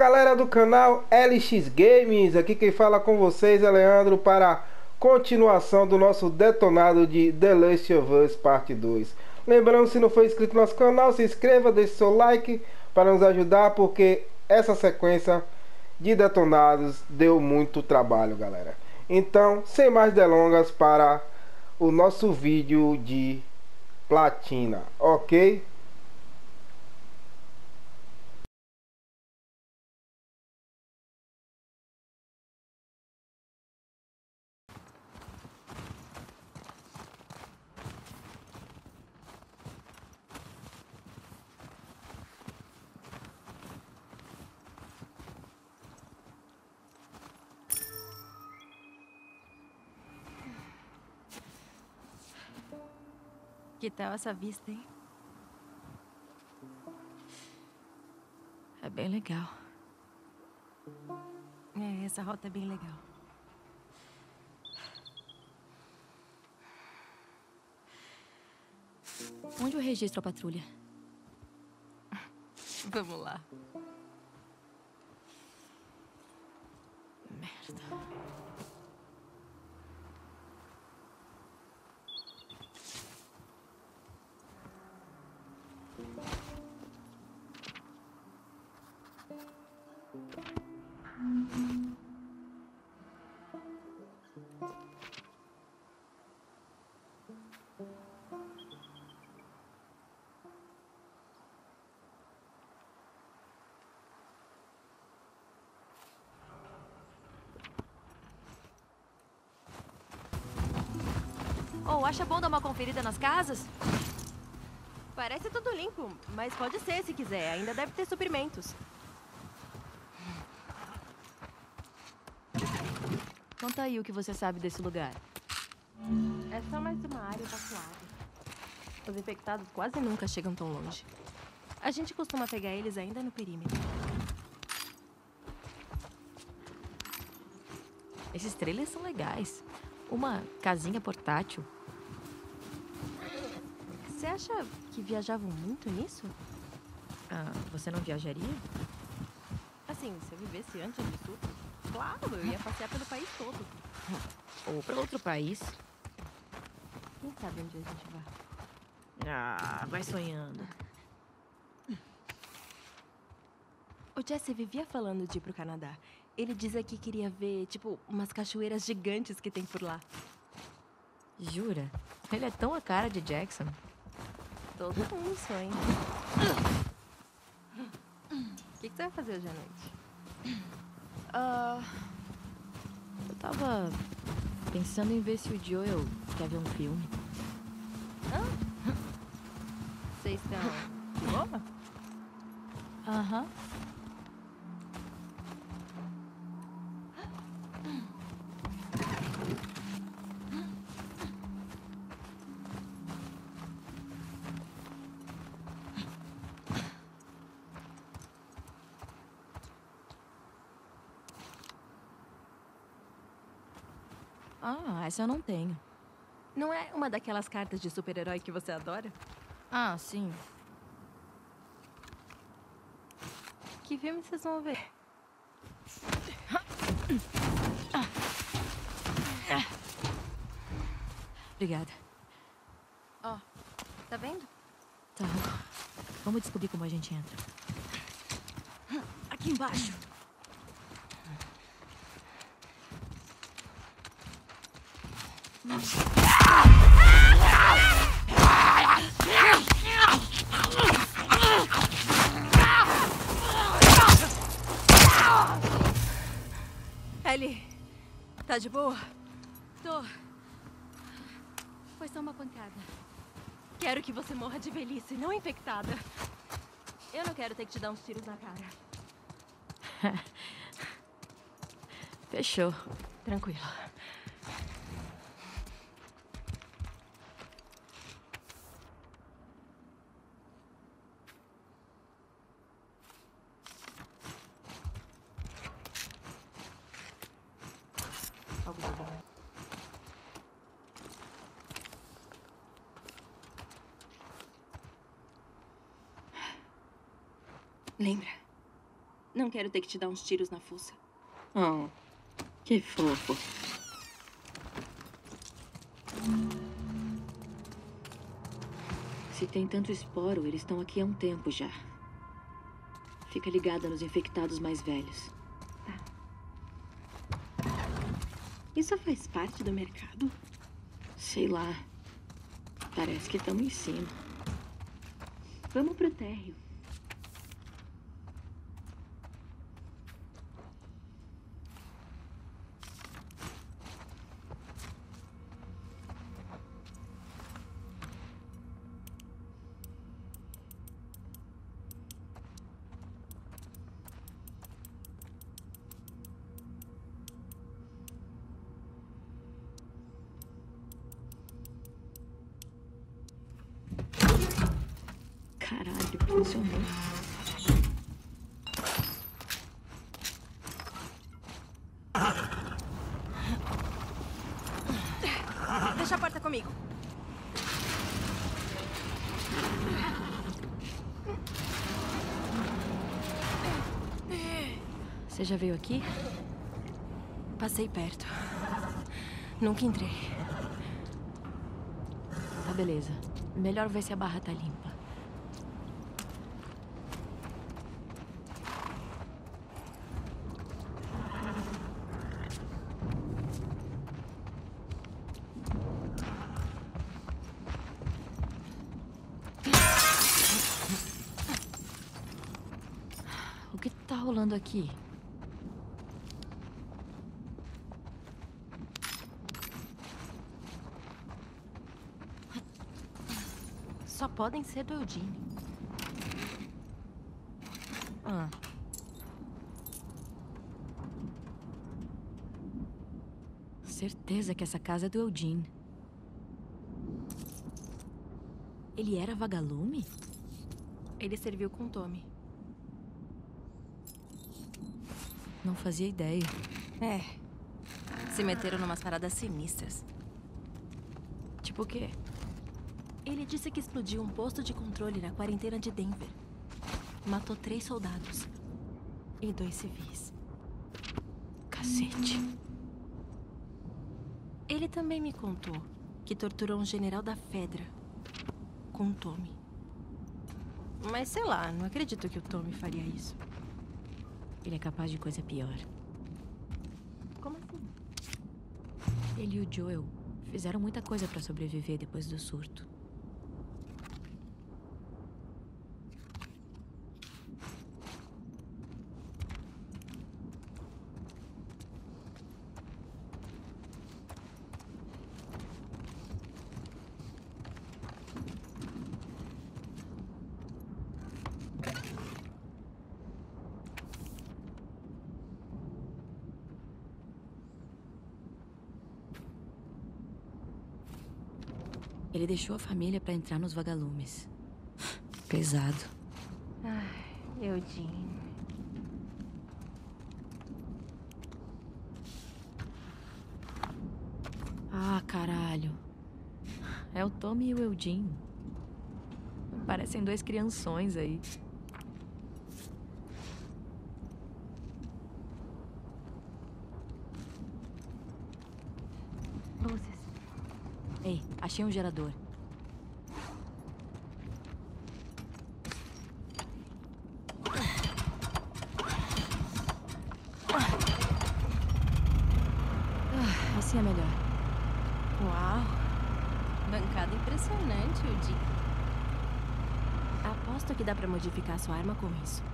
galera do canal LX Games, aqui quem fala com vocês é Leandro para a continuação do nosso detonado de The Last of Us Parte 2. Lembrando, se não for inscrito no nosso canal, se inscreva, deixe seu like para nos ajudar, porque essa sequência de detonados deu muito trabalho, galera. Então, sem mais delongas, para o nosso vídeo de platina, ok? Que tal essa vista, hein? É bem legal. É, essa rota é bem legal. Onde eu registro a patrulha? Vamos lá. Oh, acha bom dar uma conferida nas casas? Parece tudo limpo, mas pode ser se quiser. Ainda deve ter suprimentos. Conta aí o que você sabe desse lugar. É só mais uma área evacuada. Os infectados quase nunca chegam tão longe. A gente costuma pegar eles ainda no perímetro. Esses trailers são legais. Uma casinha portátil. Você acha que viajavam muito nisso? Ah, você não viajaria? Assim, se eu vivesse antes disso, claro, eu ia passear pelo país todo. Ou para outro país? Quem sabe onde a gente vai? Ah, vai sonhando. O Jesse vivia falando de ir pro Canadá. Ele dizia que queria ver, tipo, umas cachoeiras gigantes que tem por lá. Jura? Ele é tão a cara de Jackson. Todo mundo sonha. O que, que você vai fazer hoje à noite? Ah. eu tava pensando em ver se o Joel quer ver um filme. Vocês estão de? Aham. Ah, essa eu não tenho. Não é uma daquelas cartas de super-herói que você adora? Ah, sim. Que filme vocês vão ver? Obrigada. Ó, tá vendo? Tá. Vamos descobrir como a gente entra. Aqui embaixo. Ellie, tá de boa? Tô. Foi só uma pancada. Quero que você morra de velhice, não infectada. Eu não quero ter que te dar uns tiros na cara. Fechou. Tranquilo. Lembra? Não quero ter que te dar uns tiros na fuça. Oh, que fofo. Se tem tanto esporo, eles estão aqui há um tempo já. Fica ligada nos infectados mais velhos. Isso faz parte do mercado? Sei lá. Parece que estamos em cima. Vamos pro térreo. Caralho, funcionou. Deixa a porta comigo. Você já veio aqui? Passei perto. Nunca entrei. Tá, beleza. Melhor ver se a barra tá limpa. O que tá rolando aqui? Só podem ser do Eugene. Ah. Certeza que essa casa é do Eugene. Ele era vagalume? Ele serviu com Tommy. Não fazia ideia. É. Se meteram numas paradas sinistras. Tipo o quê? Ele disse que explodiu um posto de controle na quarentena de Denver. Matou três soldados. E dois civis. Cacete. Ele também me contou que torturou um general da Fedra. Com o Tommy. Mas sei lá, não acredito que o Tommy faria isso. Ele é capaz de coisa pior. Como assim? Ele e o Joel fizeram muita coisa pra sobreviver depois do surto. Ele deixou a família pra entrar nos vagalumes. Pesado. Ai, Eugene. Ah, caralho. É o Tommy e o Eugene. Parecem dois crianções aí. Achei um gerador. Ah, Assim é melhor. Uau! Bancada impressionante, Eugene. Aposto que dá pra modificar sua arma com isso.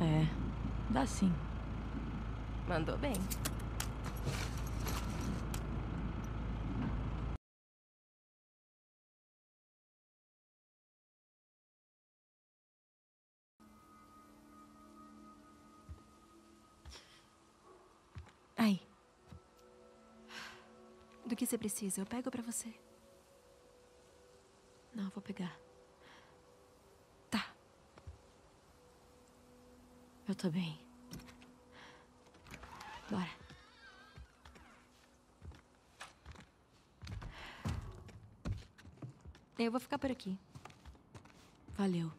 É, dá sim. Mandou bem. Aí. Do que você precisa, eu pego para você. Não, vou pegar. Eu tô bem. Bora. Eu vou ficar por aqui. Valeu.